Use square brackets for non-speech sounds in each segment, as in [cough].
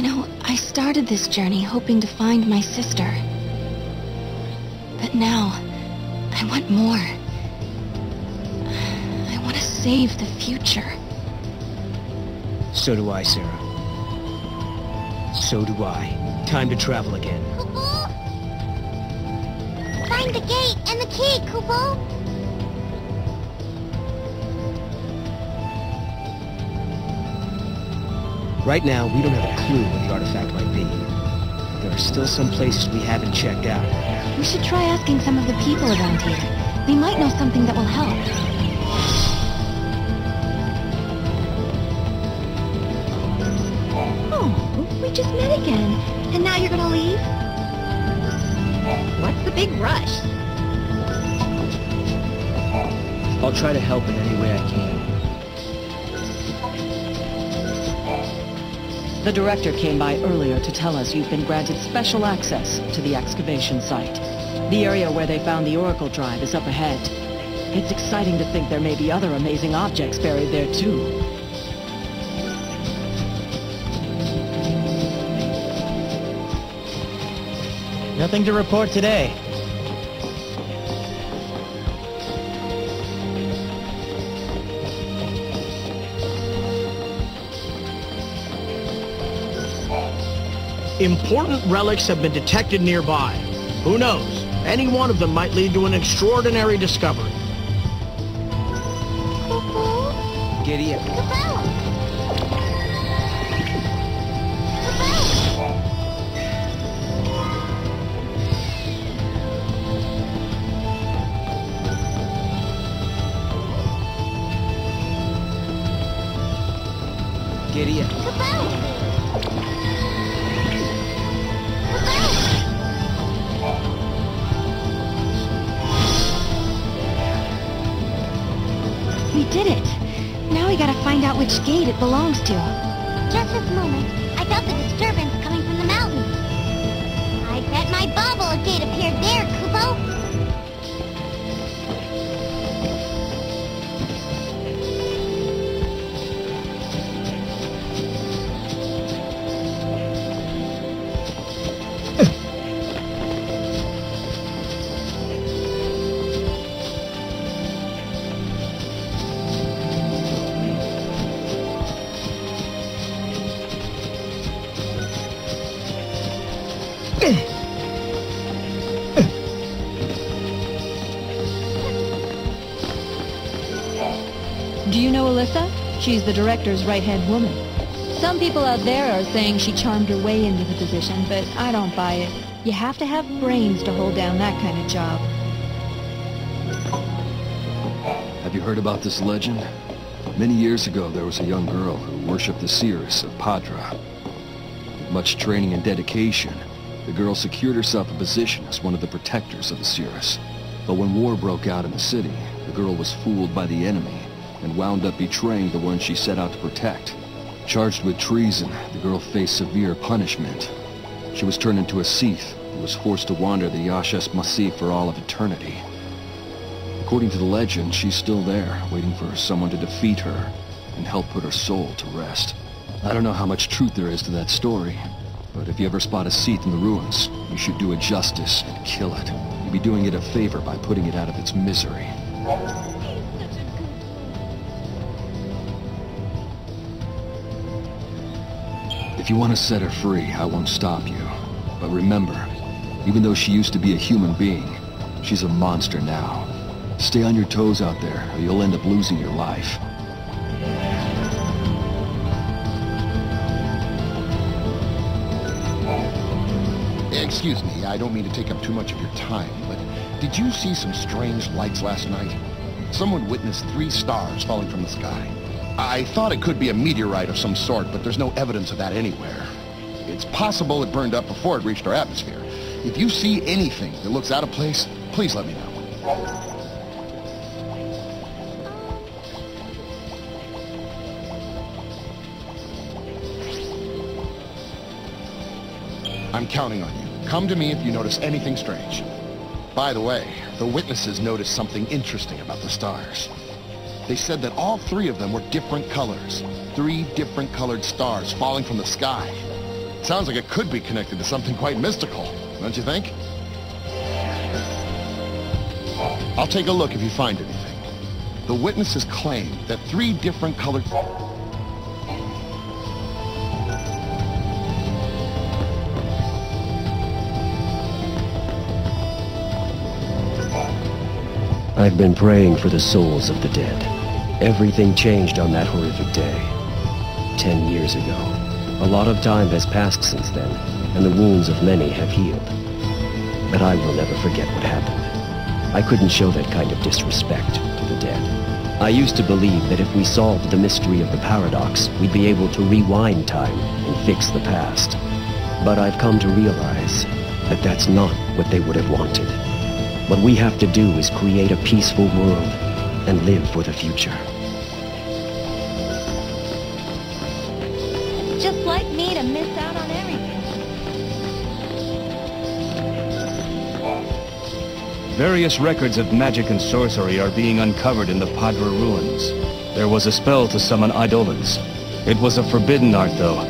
You know, I started this journey hoping to find my sister. But now, I want more. I want to save the future. So do I, Serah. So do I. Time to travel again. Kupo! Find the gate and the key, Kupo! Right now, we don't have a clue what the artifact might be. There are still some places we haven't checked out. We should try asking some of the people around here. They might know something that will help. Oh, we just met again. And now you're gonna leave? What's the big rush? I'll try to help in any way I can. The director came by earlier to tell us you've been granted special access to the excavation site. The area where they found the Oracle Drive is up ahead. It's exciting to think there may be other amazing objects buried there too. Nothing to report today. Important relics have been detected nearby. Who knows? Any one of them might lead to an extraordinary discovery. Kupo! Giddy up. Which gate it belongs to. Just this moment, Do you know Alyssa? She's the director's right-hand woman. Some people out there are saying she charmed her way into the position, but I don't buy it. You have to have brains to hold down that kind of job. Have you heard about this legend? Many years ago, there was a young girl who worshipped the Seeress of Paddra. With much training and dedication, the girl secured herself a position as one of the protectors of the Seeress. But when war broke out in the city, the girl was fooled by the enemy and wound up betraying the one she set out to protect. Charged with treason, the girl faced severe punishment. She was turned into a Cieth and was forced to wander the Yashas Massif for all of eternity. According to the legend, she's still there, waiting for someone to defeat her and help put her soul to rest. I don't know how much truth there is to that story, but if you ever spot a Cieth in the ruins, you should do it justice and kill it. You'd be doing it a favor by putting it out of its misery. If you want to set her free, I won't stop you. But remember, even though she used to be a human being, she's a monster now. Stay on your toes out there, or you'll end up losing your life. Excuse me, I don't mean to take up too much of your time, but did you see some strange lights last night? Someone witnessed three stars falling from the sky. I thought it could be a meteorite of some sort, but there's no evidence of that anywhere. It's possible it burned up before it reached our atmosphere. If you see anything that looks out of place, please let me know. I'm counting on you. Come to me if you notice anything strange. By the way, the witnesses noticed something interesting about the stars. They said that all three of them were different colors. Three different colored stars falling from the sky. Sounds like it could be connected to something quite mystical, don't you think? I'll take a look if you find anything. The witnesses claim that three different colored... I've been praying for the souls of the dead. Everything changed on that horrific day. Ten years ago. A lot of time has passed since then, and the wounds of many have healed. But I will never forget what happened. I couldn't show that kind of disrespect to the dead. I used to believe that if we solved the mystery of the paradox, we'd be able to rewind time and fix the past. But I've come to realize that that's not what they would have wanted. What we have to do is create a peaceful world and live for the future. Just like me to miss out on everything. Various records of magic and sorcery are being uncovered in the Paddra ruins. There was a spell to summon Eidolons. It was a forbidden art, though,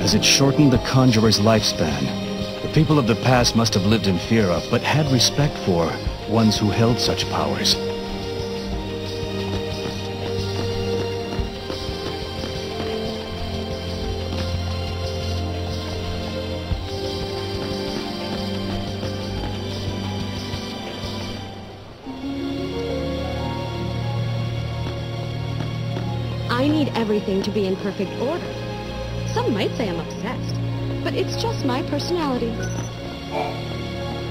as it shortened the conjurer's lifespan. The people of the past must have lived in fear of, but had respect for, ones who held such powers. I need everything to be in perfect order. Some might say I'm obsessed, but it's just my personality.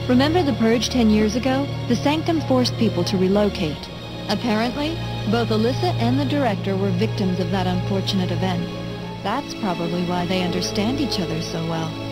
Remember the purge 10 years ago? The Sanctum forced people to relocate. Apparently, both Alyssa and the director were victims of that unfortunate event. That's probably why they understand each other so well.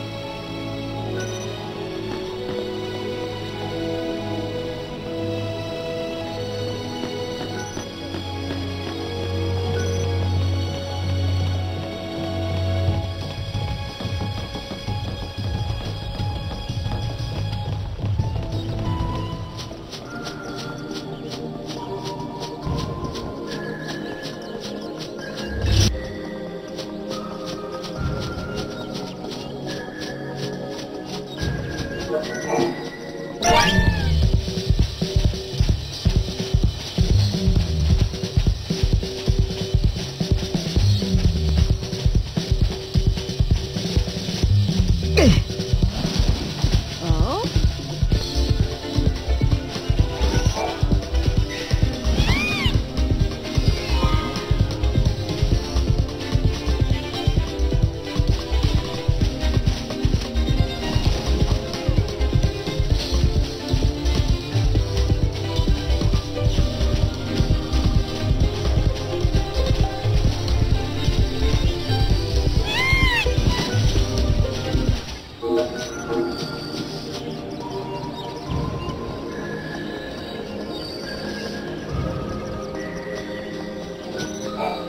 Uh,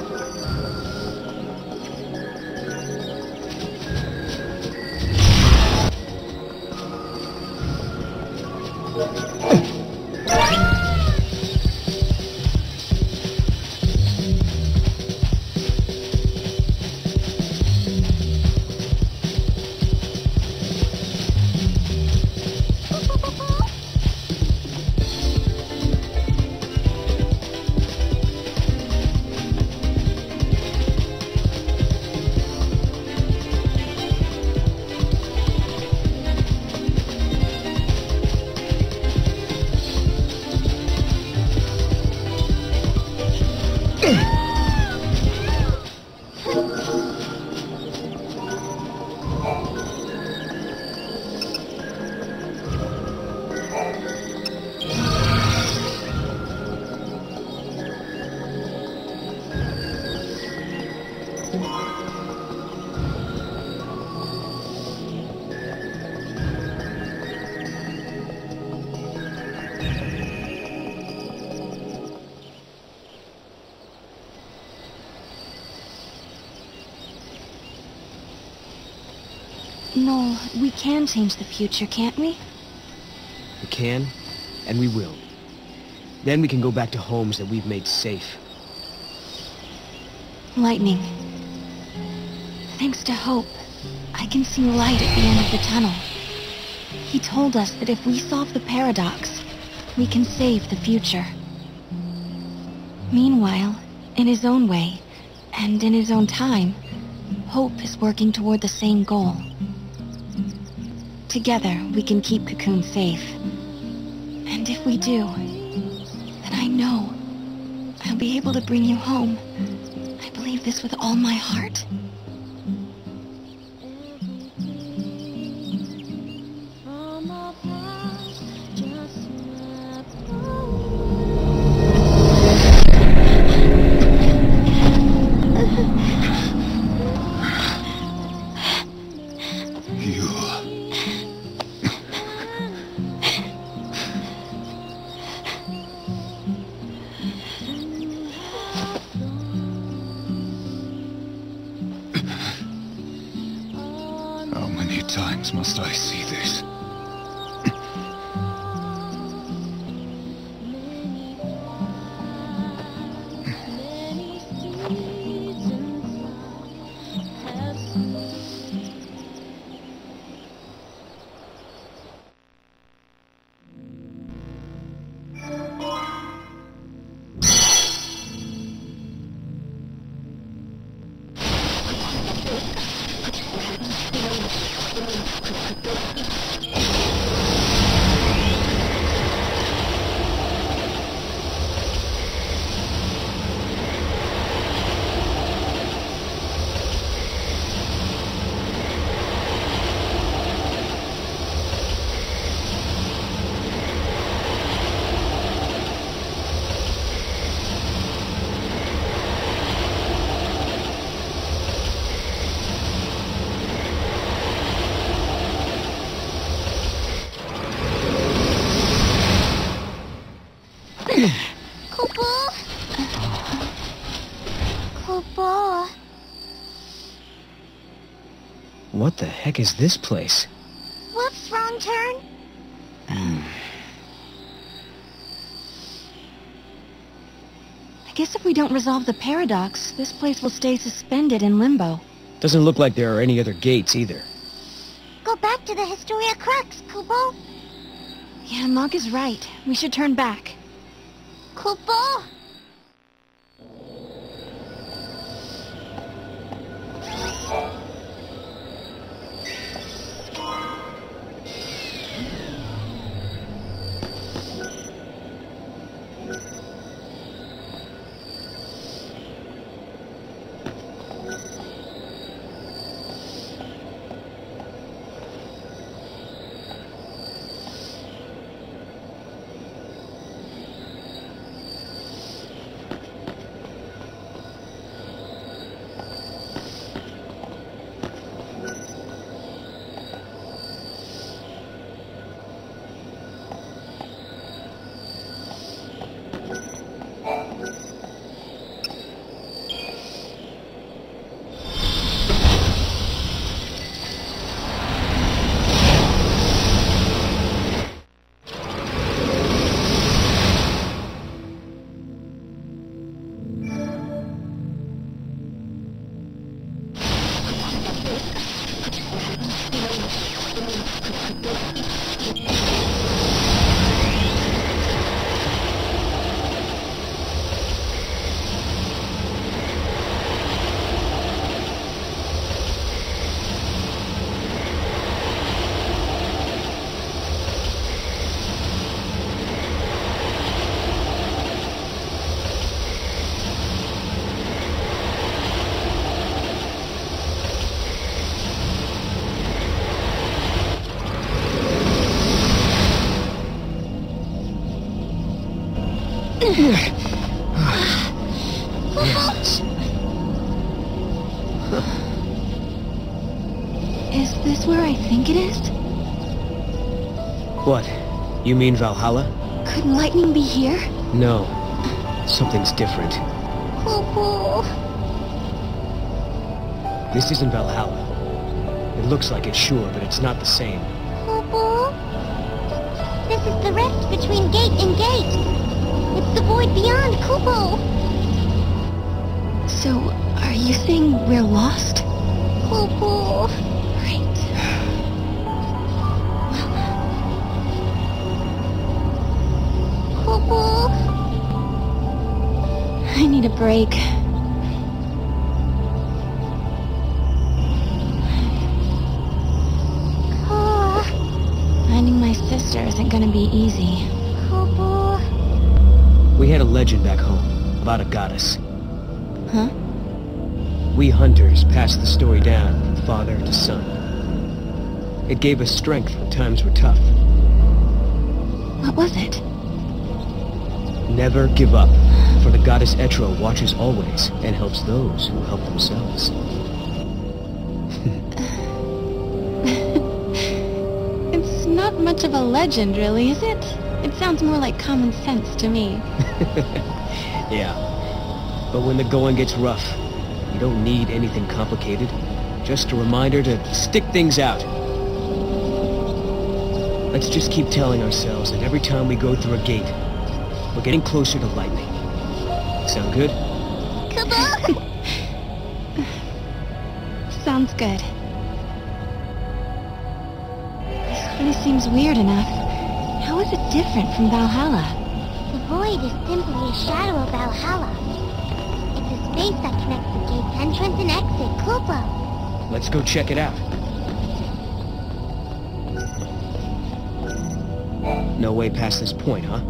No, we can change the future, can't we? We can, and we will. Then we can go back to homes that we've made safe. Lightning. Thanks to Hope, I can see light at the end of the tunnel. He told us that if we solve the paradox, we can save the future. Meanwhile, in his own way, and in his own time, Hope is working toward the same goal. Together, we can keep Cocoon safe. And if we do, then I know I'll be able to bring you home. I believe this with all my heart. Must I see this? いい! Kupo! Kupo! What the heck is this place? Whoops, wrong turn. Hmm. I guess if we don't resolve the paradox, this place will stay suspended in limbo. Doesn't look like there are any other gates either. Go back to the Historia Crux, Kupo. Yeah, Mog is right. We should turn back. 可否 [sighs] Is this where I think it is? What? You mean Valhalla? Could lightning be here? No. Something's different. Oh, this isn't Valhalla. It looks like it's sure, but it's not the same. Oh, this is the rift between gate and gate. The void beyond Kupo! So, are you saying we're lost? Kupo... Right. Kupo... I need a break. Ah. Finding my sister isn't gonna be easy legend back home about a goddess. Huh? We hunters passed the story down from father to son. It gave us strength when times were tough. What was it? Never give up, for the goddess Etro watches always and helps those who help themselves. [laughs] It's not much of a legend, really, is it? It sounds more like common sense to me. [laughs] Yeah. But when the going gets rough, you don't need anything complicated. Just a reminder to stick things out. Let's just keep telling ourselves that every time we go through a gate, we're getting closer to lightning. Sound good? [laughs] Sounds good. This place seems weird enough. How is it different from Valhalla? the void is simply a shadow of Valhalla. It's a space that connects the gate's entrance and exit, Kupo. Let's go check it out. No way past this point, huh?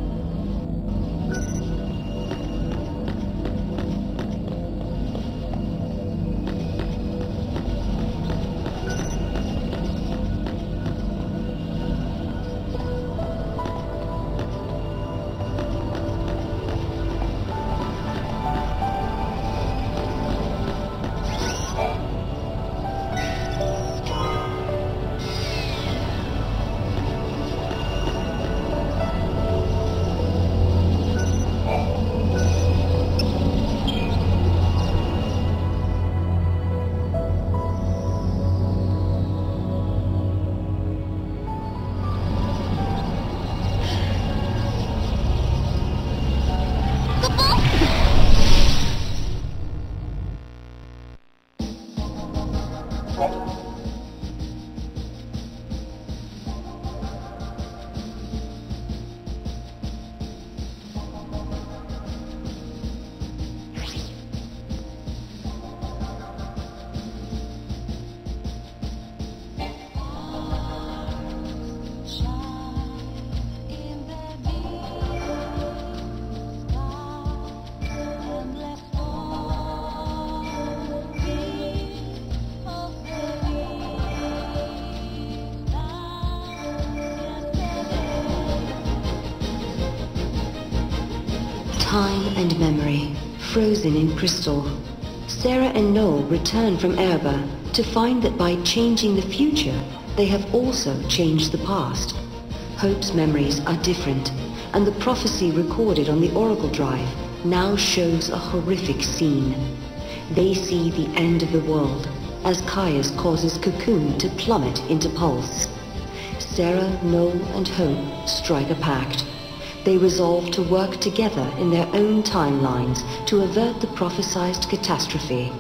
Frozen in crystal. Serah and Noel return from Erba to find that by changing the future, they have also changed the past. Hope's memories are different, and the prophecy recorded on the Oracle Drive now shows a horrific scene. They see the end of the world as Caius causes Cocoon to plummet into pulse. Serah, Noel, and Hope strike a pact. They resolve to work together in their own timelines to avert the prophesized catastrophe